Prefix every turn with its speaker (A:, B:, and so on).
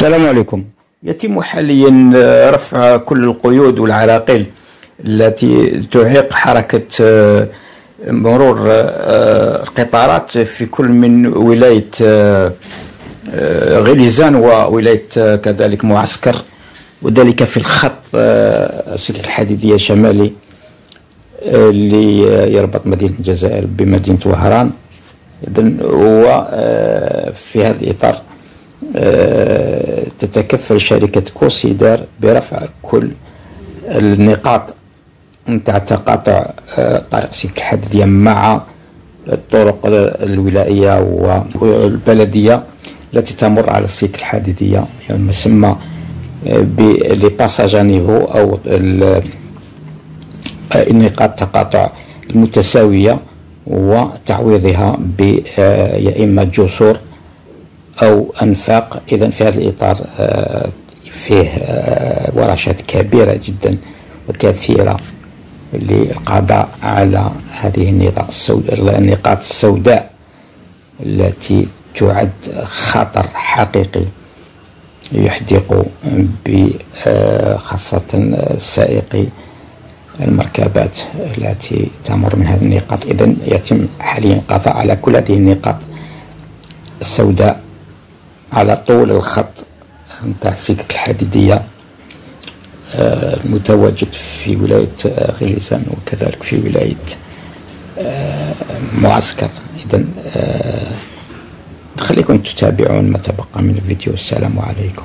A: السلام عليكم. يتم حاليا رفع كل القيود والعراقيل التي تعيق حركة آه، مرور آه، القطارات في كل من ولاية آه، غليزان وولاية كذلك معسكر. وذلك في الخط السكك الحديدية الشمالي اللي يربط مدينة الجزائر بمدينة وهران. إذن هو في هذا الإطار تتكفل شركة كوسيدار برفع كل النقاط نتاع تقاطع آه، طريق سلك الحديدية مع الطرق الولائية والبلدية التي تمر على السلك الحديدية يعني مسمى آه، بلي باساج نيفو أو النقاط تقاطع المتساوية وتعويضها ب آه، يا إما جسور أو أنفاق. إذا في هذا الإطار آه، فيه آه، ورشات كبيرة جدا وكثيرة للقضاء على هذه النقاط السوداء النقاط السوداء التي تعد خطر حقيقي يحدق آه، خاصة سائقي المركبات التي تمر من هذه النقاط. إذا يتم حاليا القضاء على كل هذه النقاط السوداء. على طول الخط. نتاع السكك الحديدية آه، المتواجد في ولاية آه، غليزان وكذلك في ولاية آه، معسكر. إذا نخليكم تتابعون ما تبقى من الفيديو. السلام عليكم.